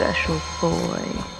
special boy.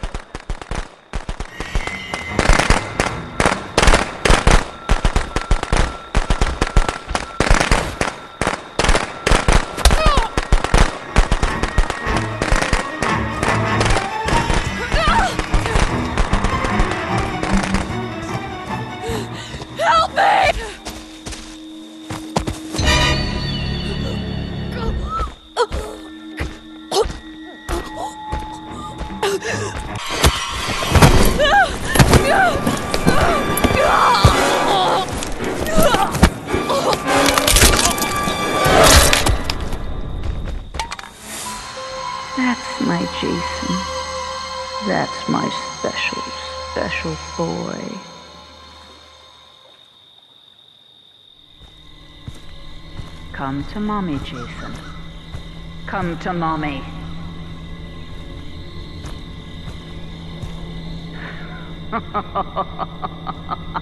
Boy. Come to mommy, Jason. Come to mommy.